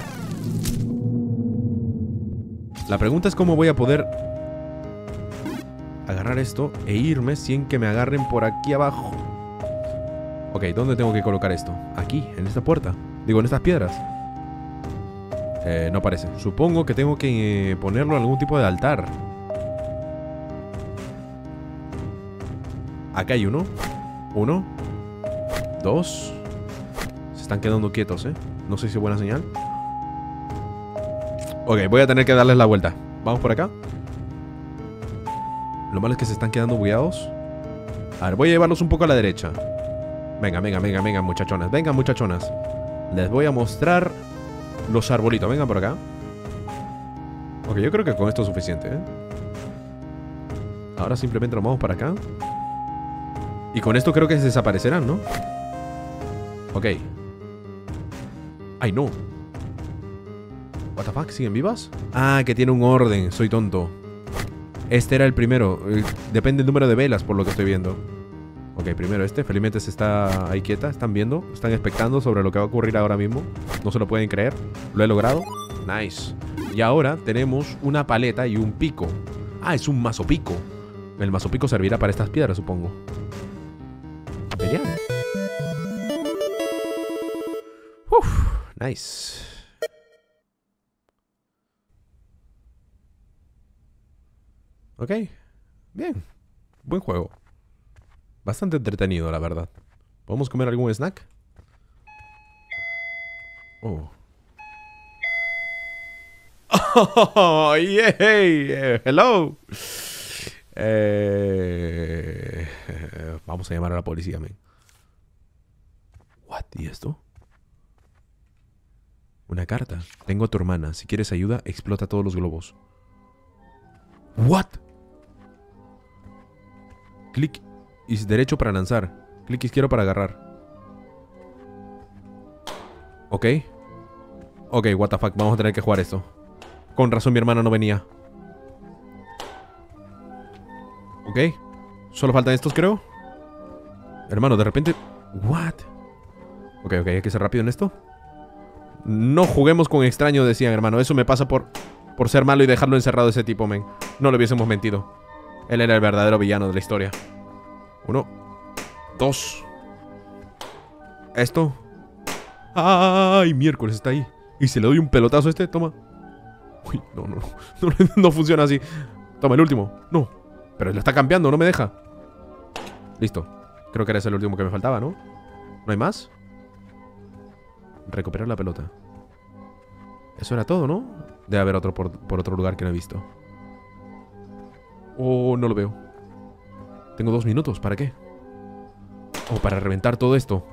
La pregunta es cómo voy a poder agarrar esto e irme sin que me agarren por aquí abajo. Ok, ¿dónde tengo que colocar esto? Aquí, en esta puerta. Digo, en estas piedras. Eh, no aparece. Supongo que tengo que eh, ponerlo en algún tipo de altar. Acá hay uno. Uno. Dos. Se están quedando quietos, ¿eh? No sé si es buena señal. Ok, voy a tener que darles la vuelta. Vamos por acá. Lo malo es que se están quedando bugueados. A ver, voy a llevarlos un poco a la derecha. Venga, venga, venga, venga, muchachonas. Venga, muchachonas. Les voy a mostrar los arbolitos. Vengan por acá. Ok, yo creo que con esto es suficiente, ¿eh? Ahora simplemente nos vamos para acá. Y con esto creo que desaparecerán, ¿no? Ok. Ay, no. What the fuck, ¿siguen vivas? Ah, que tiene un orden, soy tonto. Este era el primero. Eh, Depende del número de velas, por lo que estoy viendo. Ok, primero este. Felizmente se está ahí quieta. Están viendo. Están expectando sobre lo que va a ocurrir ahora mismo. No se lo pueden creer. Lo he logrado. Nice. Y ahora tenemos una paleta y un pico. Ah, es un mazo pico. El mazo pico servirá para estas piedras, supongo. Genial. Uf, nice. Ok, bien. Buen juego. Bastante entretenido, la verdad. ¿Podemos comer algún snack? Oh. Oh, yay, hello. Eh, vamos a llamar a la policía, men. What? ¿Y esto? Una carta. Tengo a tu hermana. Si quieres ayuda, explota todos los globos. What? Clic y derecho para lanzar. Clic izquierdo para agarrar. Ok. Ok, what the fuck. Vamos a tener que jugar esto. Con razón mi hermana no venía. Ok. Solo faltan estos, creo. Hermano, de repente... What? Ok, ok, hay que ser rápido en esto. No juguemos con extraño, decían, hermano. Eso me pasa por, por ser malo y dejarlo encerrado ese tipo, men. No le hubiésemos mentido. Él era el verdadero villano de la historia. Uno. Dos. Esto. ¡Ay! Miércoles está ahí. Y se le doy un pelotazo a este, toma. Uy, no, no, no. No, no funciona así. Toma, el último. No. Pero lo está cambiando, no me deja. Listo. Creo que era ese el último que me faltaba, ¿no? ¿No hay más? Recuperar la pelota. Eso era todo, ¿no? Debe haber otro por, por otro lugar que no he visto. Oh, no lo veo. Tengo dos minutos, ¿para qué? Oh, para reventar todo esto.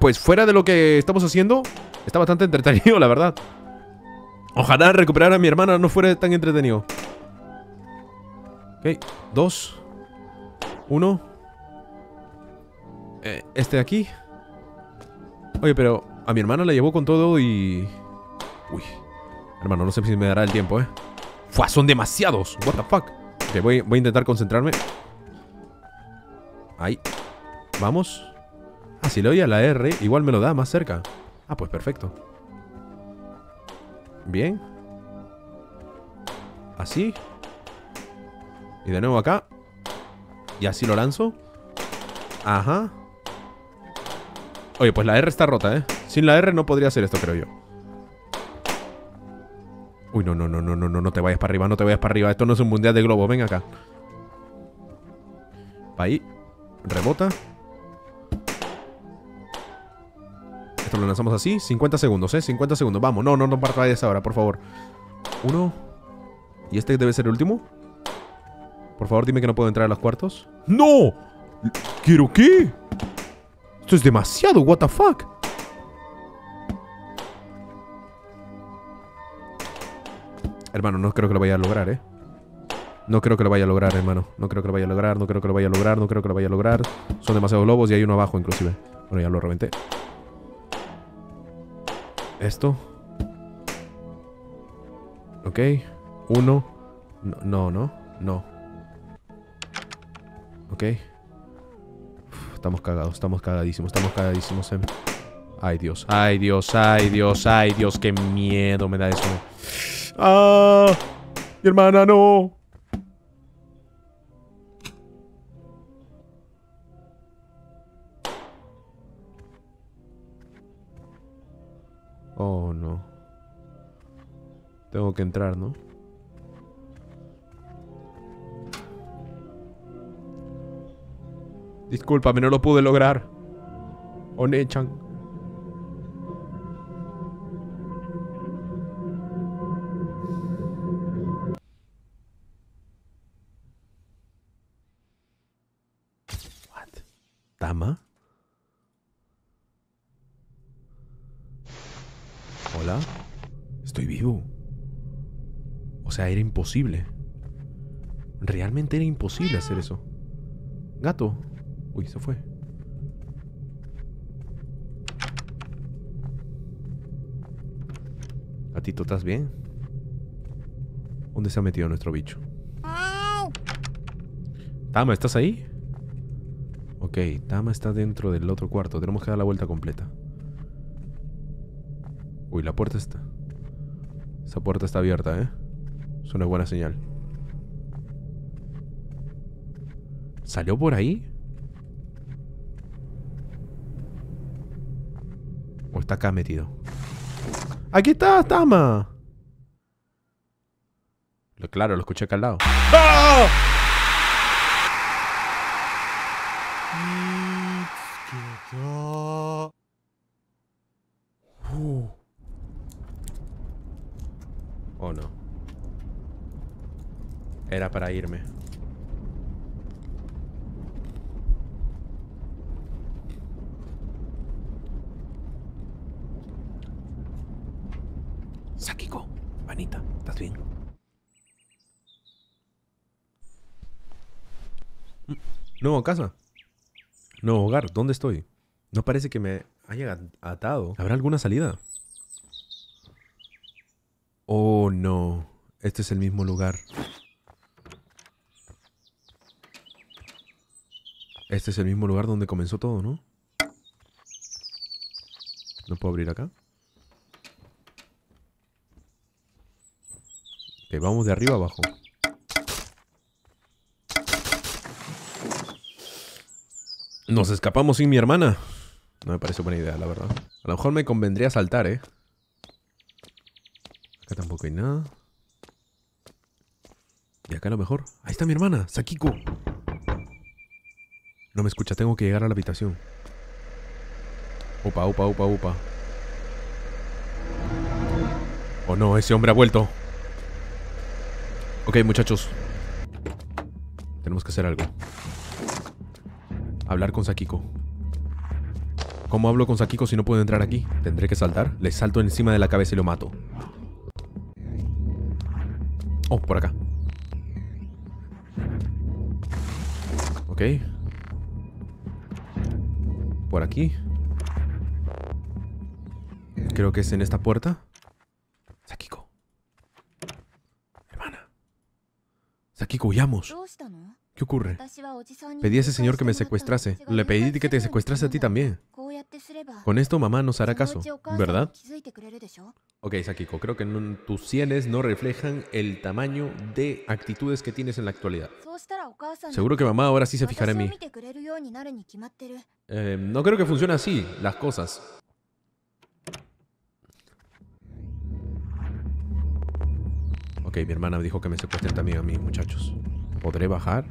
Pues fuera de lo que estamos haciendo, está bastante entretenido, la verdad. Ojalá recuperar a mi hermana no fuera tan entretenido. Ok, dos. Uno. Eh, este de aquí. Oye, pero a mi hermana la llevó con todo y... Uy. Hermano, no sé si me dará el tiempo, ¿eh? ¡Fua! Son demasiados. What the fuck. Ok, voy, voy a intentar concentrarme. Ahí. Vamos. Ah, si le doy a la R, igual me lo da más cerca. Ah, pues perfecto. Bien. Así. Y de nuevo acá. Y así lo lanzo. Ajá. Oye, pues la R está rota, ¿eh? Sin la R no podría hacer esto, creo yo. Uy, no, no, no, no, no, no, no te vayas para arriba, no te vayas para arriba. Esto no es un mundial de globo, ven acá. Ahí. Rebota. Esto lo lanzamos así. 50 segundos, ¿eh? 50 segundos. Vamos, no, no, no partas ahora, por favor. Uno. ¿Y este debe ser el último? Por favor, dime que no puedo entrar a los cuartos. ¡No! ¿Quiero qué? Esto es demasiado, what the fuck. Hermano, no creo que lo vaya a lograr, ¿eh? No creo que lo vaya a lograr, hermano. No creo que lo vaya a lograr, no creo que lo vaya a lograr, no creo que lo vaya a lograr. Son demasiados globos y hay uno abajo, inclusive. Bueno, ya lo reventé. Esto. Ok. Uno. No, no, no. no. Ok. Estamos cagados, estamos cagadísimos, estamos cagadísimos. em. Ay, Dios, ay, Dios, ay, Dios, ay, Dios, qué miedo me da eso. ¡Ah! Mi hermana, no. Oh, no. Tengo que entrar, ¿no? Discúlpame, no lo pude lograr. One-chan. What? ¿Tama? Hola. Estoy vivo. O sea, era imposible. Realmente era imposible hacer eso. Gato. Uy, se fue. Gatito, ¿estás bien? ¿Dónde se ha metido nuestro bicho? Tama, ¿estás ahí? Ok, Tama está dentro del otro cuarto. Tenemos que dar la vuelta completa. Uy, la puerta está. Esa puerta está abierta, ¿eh? Es una buena señal. ¿Salió por ahí? ¿O está acá metido? ¡Aquí está, Tama! Lo, claro, lo escuché acá al lado. ¡Ah! Uh. Oh no. Era para irme. Sakiko, manita, ¿estás bien? Mm, Nuevo casa. Nuevo hogar, ¿dónde estoy? No parece que me haya atado. ¿Habrá alguna salida? Oh, no. Este es el mismo lugar. Este es el mismo lugar donde comenzó todo, ¿no? ¿No puedo abrir acá? Ok, vamos de arriba abajo. Nos escapamos sin mi hermana. No me parece buena idea, la verdad. A lo mejor me convendría saltar, ¿eh? Acá tampoco hay nada. Y acá a lo mejor. Ahí está mi hermana, Sakiko. No me escucha, tengo que llegar a la habitación. Upa, upa, upa, upa. Oh no, ese hombre ha vuelto. Ok, muchachos. Tenemos que hacer algo. Hablar con Sakiko. ¿Cómo hablo con Sakiko si no puedo entrar aquí? ¿Tendré que saltar? Le salto encima de la cabeza y lo mato. Oh, por acá. Ok. Por aquí. Creo que es en esta puerta. Sakiko. Hermana. Sakiko, huyamos. ¿Qué ocurre? Pedí a ese señor que me secuestrase. Le pedí que te secuestrase a ti también. Con esto mamá nos hará caso, ¿verdad? Ok, Sakiko, creo que tus cienes no reflejan el tamaño de actitudes que tienes en la actualidad. Seguro que mamá ahora sí se fijará en mí. Eh, no creo que funcione así las cosas. Ok, mi hermana me dijo que me secuestren también a mí, muchachos. ¿Podré bajar?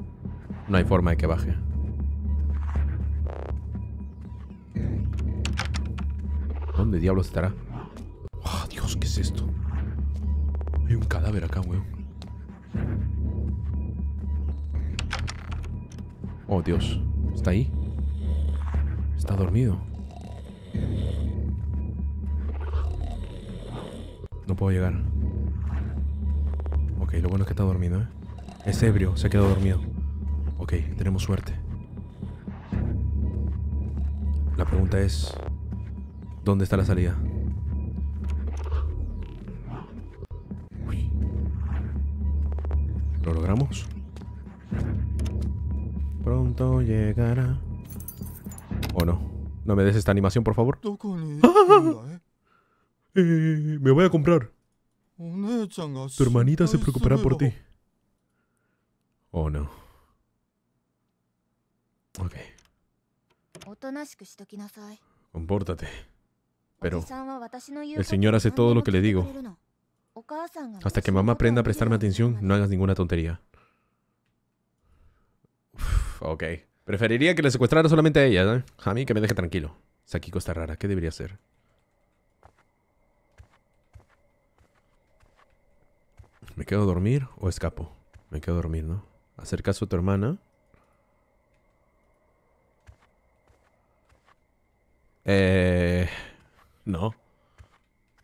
No hay forma de que baje. ¿Dónde diablos estará? ¡Ah, Dios! ¿Qué es esto? Hay un cadáver acá, weón. Oh, Dios. ¿Está ahí? Está dormido. No puedo llegar. Ok, lo bueno es que está dormido, ¿eh? Es ebrio, se ha quedado dormido. Ok, tenemos suerte. La pregunta es, ¿dónde está la salida? ¿Lo logramos? Pronto llegará. ¿O oh, no? No me des esta animación, por favor. Ah, ah, ah. Eh, me voy a comprar. Tu hermanita se preocupará por ti. Oh no. Ok. Compórtate. Pero el señor hace todo lo que le digo. Hasta que mamá aprenda a prestarme atención, no hagas ninguna tontería. Uf, ok. Preferiría que le secuestrara solamente a ella, ¿eh? A mí que me deje tranquilo. Sakiko está rara. ¿Qué debería hacer? ¿Me quedo a dormir o escapo? Me quedo a dormir, ¿no? Hacer caso a tu hermana Eh... No.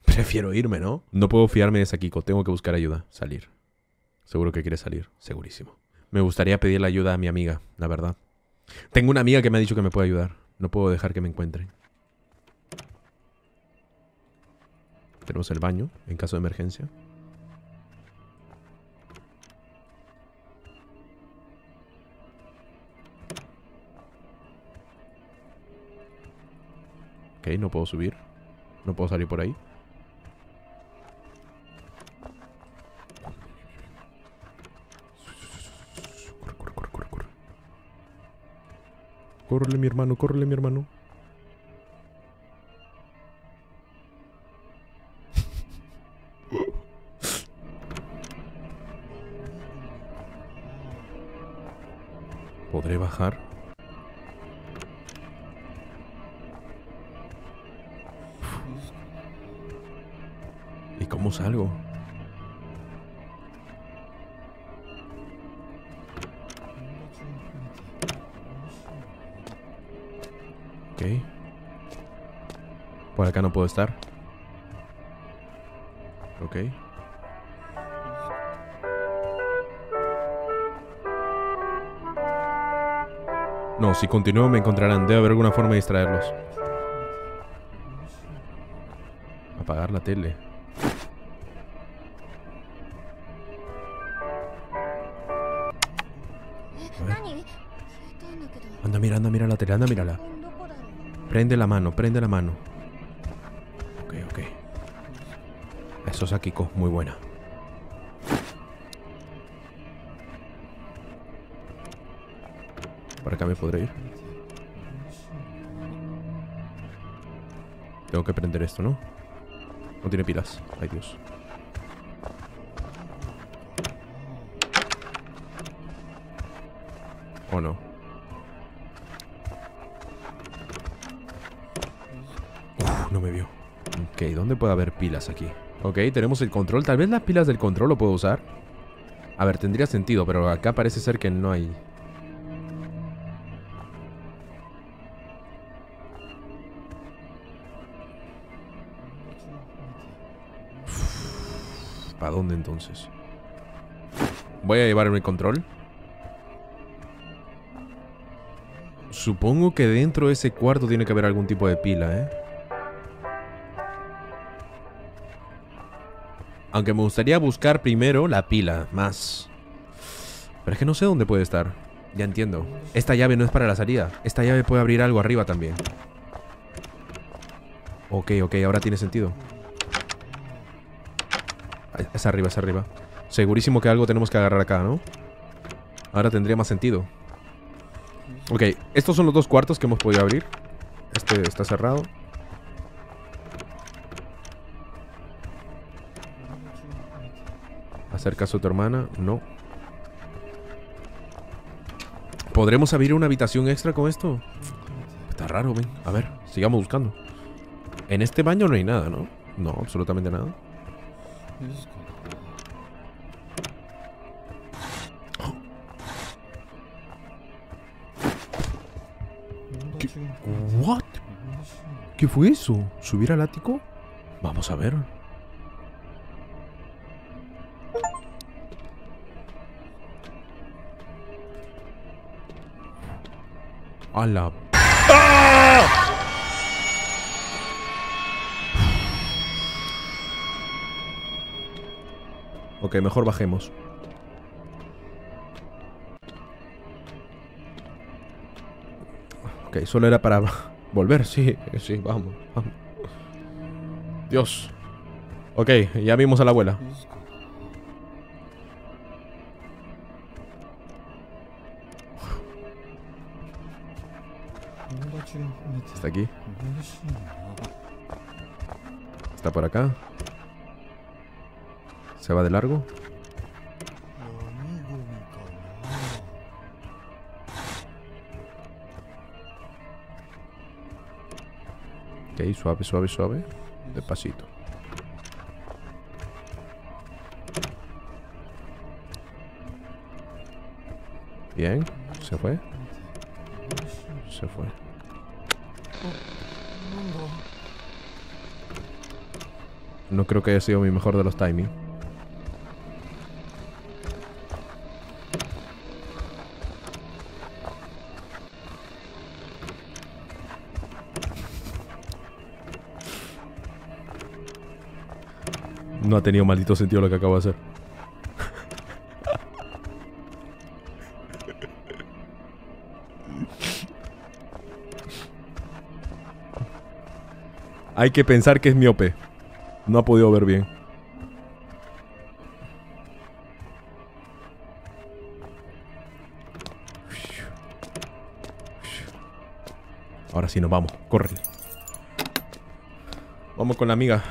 Prefiero irme, ¿no? No puedo fiarme de Sakiko. Tengo que buscar ayuda. Salir. Seguro que quiere salir. Segurísimo. Me gustaría pedirle ayuda a mi amiga, la verdad. Tengo una amiga que me ha dicho que me puede ayudar. No puedo dejar que me encuentren. Tenemos el baño, en caso de emergencia. Ok, no puedo subir. No puedo salir por ahí. Corre, corre, corre, corre, corre. Córrele, mi hermano, córrele, mi hermano. ¿Podré bajar? ¿Y cómo salgo? Ok. Por acá no puedo estar. Ok. No, si continúo me encontrarán. Debe haber alguna forma de distraerlos. Apagar la tele. anda, mírala, tele, anda, mírala. Prende la mano, prende la mano. Ok, ok. Eso es Akiko, muy buena. ¿Para acá me podré ir? Tengo que prender esto, ¿no? No tiene pilas. Ay, Dios. ¿O no? Me vio. Ok, ¿dónde puede haber pilas aquí? Ok, tenemos el control. Tal vez las pilas del control lo puedo usar. A ver, tendría sentido, pero acá parece ser que no hay. ¿Para dónde entonces? Voy a llevarme el control. Supongo que dentro de ese cuarto tiene que haber algún tipo de pila, ¿eh? Aunque me gustaría buscar primero la pila, más. Pero es que no sé dónde puede estar. Ya entiendo. Esta llave no es para la salida. Esta llave puede abrir algo arriba también. Ok, ok, ahora tiene sentido. Es arriba, es arriba. Segurísimo que algo tenemos que agarrar acá, ¿no? Ahora tendría más sentido. Ok, estos son los dos cuartos que hemos podido abrir. Este está cerrado. Hacer caso a tu hermana, no. ¿Podremos abrir una habitación extra con esto? Está raro, ven. A ver, sigamos buscando. En este baño no hay nada, ¿no? No, absolutamente nada. ¿What? ¿Qué fue eso? ¿Subir al ático? Vamos a ver. A la... Ok, mejor bajemos. Ok, solo era para volver, sí, sí, vamos, vamos. Dios. Ok, ya vimos a la abuela. ¿Está aquí? ¿Está por acá? ¿Se va de largo? Ok, suave, suave, suave. Despacito. Bien, se fue. Se fue. No creo que haya sido mi mejor de los timing. No ha tenido maldito sentido lo que acabo de hacer. Hay que pensar que es miope. No ha podido ver bien. Ahora sí nos vamos. Córrele. Vamos con la amiga.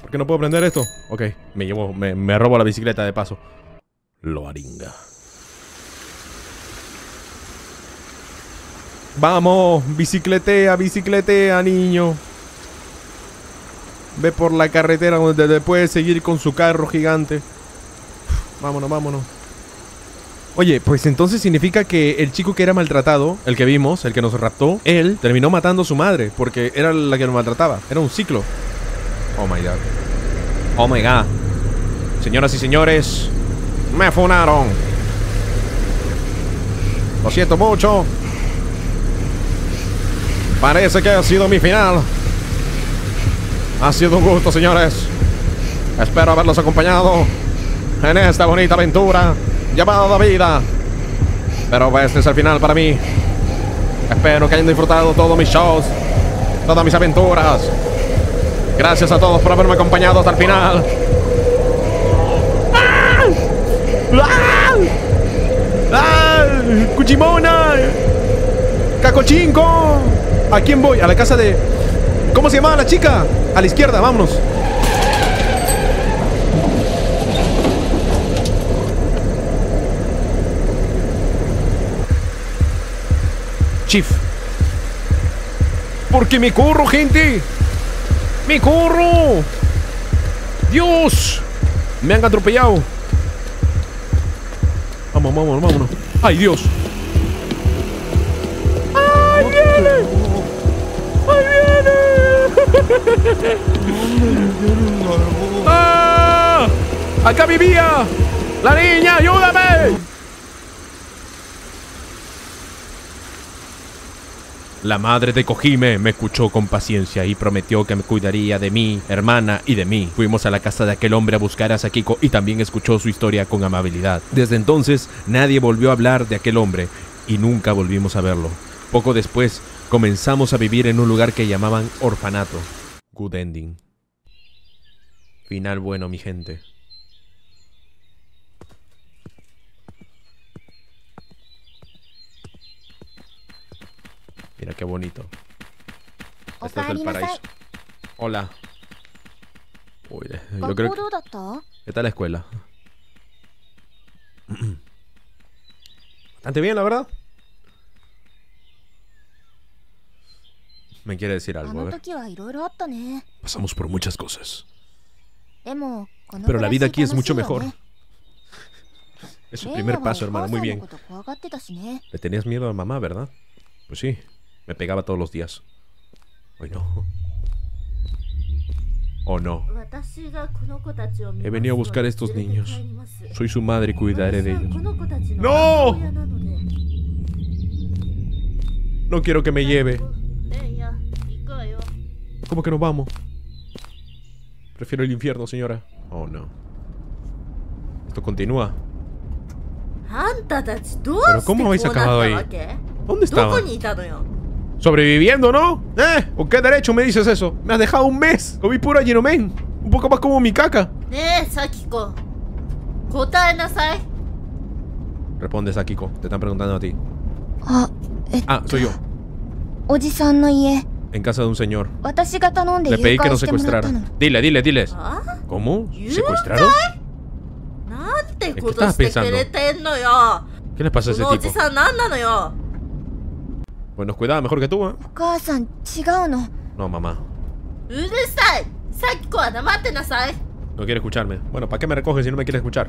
¿Por qué no puedo prender esto? Ok, me llevo, me, robo la bicicleta de paso. Lo aringa. Vamos, bicicletea, bicicletea, niño. Ve por la carretera donde puede seguir con su carro gigante. Vámonos, vámonos. Oye, pues entonces significa que el chico que era maltratado, el que vimos, el que nos raptó, él terminó matando a su madre porque era la que nos maltrataba. Era un ciclo. Oh my god. Oh my god. Señoras y señores, me funaron. Lo siento mucho. Parece que ha sido mi final. Ha sido un gusto, señores. Espero haberlos acompañado en esta bonita aventura llamada vida. Pero este es el final para mí. Espero que hayan disfrutado todos mis shows, todas mis aventuras. Gracias a todos por haberme acompañado hasta el final. ¡Ah! ¡Ah! ¡Ah! ¡Cuchimona! ¡Cacochinco! ¿A quién voy? A la casa de... ¿Cómo se llamaba la chica? A la izquierda, vámonos. Chief. Porque me corro, gente. Me corro. Dios. Me han atropellado. Vamos, vámonos, vámonos. Ay, Dios. ¡Ah! ¡Acá vivía! ¡La niña! ¡Ayúdame! La madre de Kojime me escuchó con paciencia y prometió que me cuidaría de mi hermana y de mí. Fuimos a la casa de aquel hombre a buscar a Sakiko y también escuchó su historia con amabilidad. Desde entonces nadie volvió a hablar de aquel hombre y nunca volvimos a verlo. Poco después comenzamos a vivir en un lugar que llamaban orfanato. Good ending. Final bueno, mi gente. Mira qué bonito. Este es el paraíso. Hola. Uy, yo creo que... ¿Qué tal la escuela? Bastante bien, la verdad. Me quiere decir algo. A ver. Pasamos por muchas cosas. Pero la vida aquí es mucho mejor. Es su primer paso, hermano. Muy bien. Le tenías miedo a mamá, ¿verdad? Pues sí. Me pegaba todos los días. Hoy no. ¿O oh, no? He venido a buscar a estos niños. Soy su madre y cuidaré de ellos. ¡No! No quiero que me lleve. ¿Cómo que nos vamos? Prefiero el infierno, señora. Oh no. Esto continúa. あんたたちどう Pero して ¿cómo こう habéis なった acabado ahí? わけ ¿Dónde どこ estaban? にいたのよ Sobreviviendo, ¿no? ¿Eh? ¿Con qué derecho me dices eso? Me has dejado un mes. Comí pura Genomen. Un poco más como mi caca. ねえサキコ答えなさい Responde Sakiko. Te están preguntando a ti. あえっと Ah, soy yo. おじさんの家 El en casa de un señor. Le pedí que nos secuestraran. Dile, dile, diles. ¿Cómo? ¿Secuestraron? Qué estabas pensando? ¿Qué le pasa a ese tipo? Pues nos cuidaba mejor que tú, ¿eh? No, mamá. No quiere escucharme. Bueno, ¿para qué me recoges si no me quiere escuchar?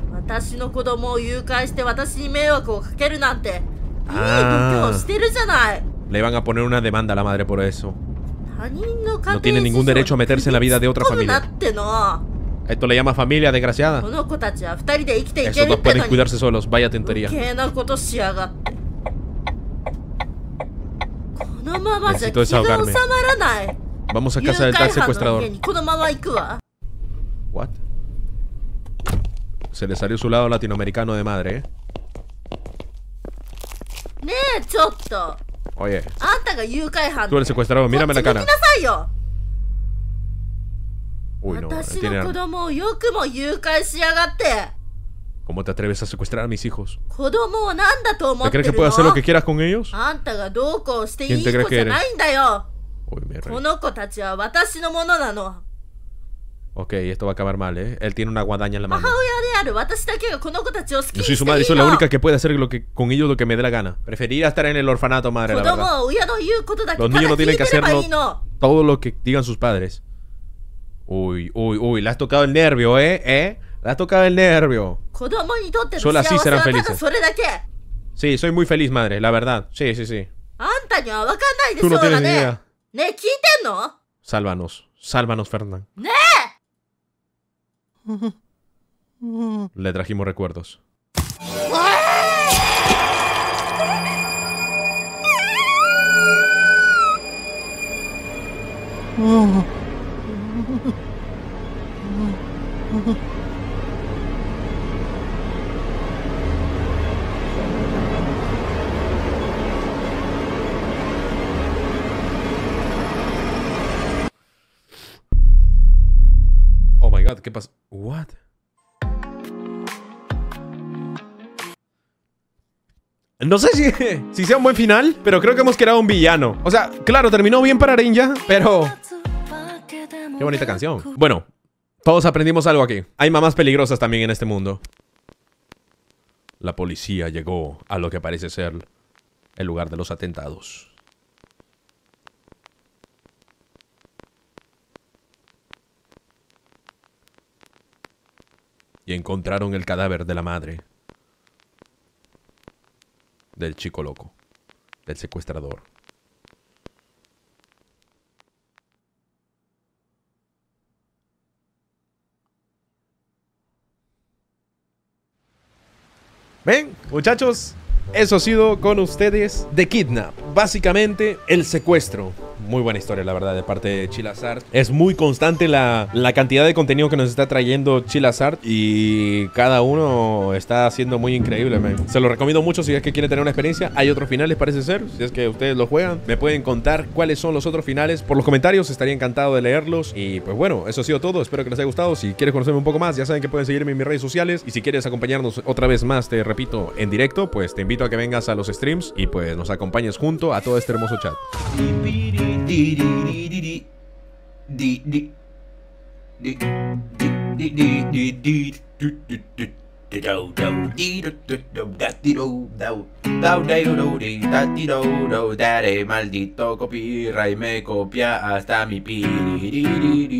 Ah. Le van a poner una demanda a la madre por eso. No tiene ningún derecho a meterse en la vida de otra familia. Esto le llama familia, desgraciada. Estos dos pueden cuidarse solos, vaya tontería. Necesito desahogarme. Vamos a casa del tal secuestrador. What? Se le salió su lado latinoamericano de madre, ¿eh? ねえちょっと Oye, あんたが誘拐犯 tú eres secuestrador, mírame la こっち cara. 向きなさいよ Uy, no, 私 tiene の子 arma. 供をよくも誘拐しやがって ¿Cómo te atreves a secuestrar a mis hijos? 子供を何だと思 ¿Te って crees る que puedo の hacer lo que quieras con ellos? あんたがどうこうしていい ¿Quién te crees 子 que じゃ eres? ないんだよ Uy, mi こ rey. Ok, esto va a acabar mal, ¿eh? Él tiene una guadaña en la mano. Yo soy su madre, soy la única que puede hacer lo que, con ellos lo que me dé la gana. Preferiría estar en el orfanato, madre, la verdad. Los niños no tienen que hacer todo lo que digan sus padres. Uy, uy, uy, le has tocado el nervio, ¿eh? ¿Eh? Le has tocado el nervio. Solo así serán felices. Sí, soy muy feliz, madre, la verdad. Sí, sí, sí. Tú no tienes ni idea. Sálvanos, sálvanos, Fernán. ね Le trajimos recuerdos. ¿Qué pasa? What? No sé si, si sea un buen final, pero creo que hemos creado un villano. O sea, claro, terminó bien para Ninja, pero... Qué bonita canción. Bueno, todos aprendimos algo aquí. Hay mamás peligrosas también en este mundo. La policía llegó a lo que parece ser el lugar de los atentados. Y encontraron el cadáver de la madre. Del chico loco. Del secuestrador. Ven, muchachos, eso ha sido con ustedes The Kidnap. Básicamente, el secuestro. Muy buena historia, la verdad, de parte de Chilazart. Es muy constante la, la cantidad de contenido que nos está trayendo Chilazart y cada uno está haciendo muy increíble, man. Se lo recomiendo mucho si es que quieren tener una experiencia. Hay otros finales, parece ser. Si es que ustedes lo juegan, me pueden contar cuáles son los otros finales por los comentarios. Estaría encantado de leerlos. Y pues bueno, eso ha sido todo. Espero que les haya gustado. Si quieres conocerme un poco más, ya saben que pueden seguirme en mis redes sociales. Y si quieres acompañarnos otra vez más, te repito, en directo, pues te invito a que vengas a los streams y pues nos acompañes junto a todo este hermoso chat. dee dee dee dee dee dee dee dee dee dee dee Dare maldito copyright me copia hasta mi piri